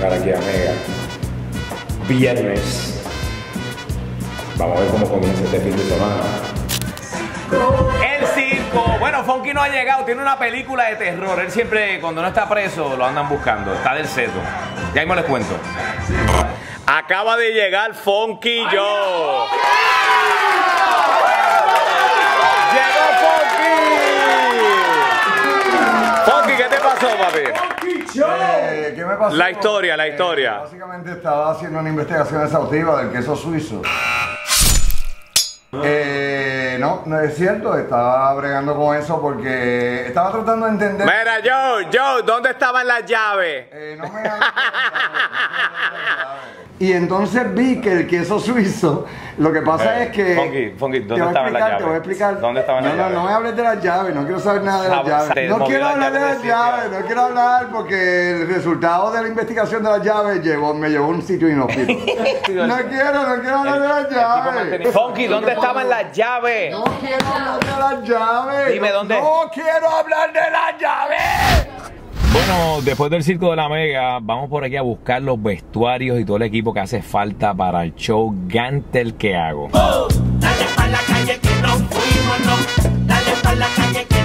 Yankee Mega. Viernes. Vamos a ver cómo comienza este fin de semana. El circo. Bueno, Funky no ha llegado, tiene una película de terror. Él siempre, cuando no está preso, lo andan buscando. Está del seto. Ya mismo les cuento. Acaba de llegar Funky yo. ¡Llegó Funky! Funky, ¿qué te pasó, papi? Eh, ¿Qué me pasó? La historia, la Eh, historia. básicamente estaba haciendo una investigación exhaustiva del queso suizo. Eh, no, no es cierto, estaba bregando con eso porque estaba tratando de entender. Mira, Joe, Joe, ¿dónde estaban las llaves? Eh, no me hagas- Y entonces vi que el queso suizo, lo que pasa Eh, es que. Funky, Funky, ¿dónde te voy a estaban las explicar, Te voy a llaves? explicar. ¿Dónde estaban las no, llaves? No, no me hables de las llaves, no quiero saber nada de las llaves. No quiero hablar de llaves las llaves, no quiero hablar porque el resultado de la investigación de las llaves llevó, me llevó a un sitio inhóspito. no quiero, no quiero hablar de las llaves. Funky, ¿dónde estaban las llaves? No quiero hablar de las llaves. Dime dónde. No quiero hablar de las llaves. Bueno, después del Circo de la Mega, vamos por aquí a buscar los vestuarios y todo el equipo que hace falta para el show Gantel que hago. Oh, dale la calle que fuimos, no. Dale la calle que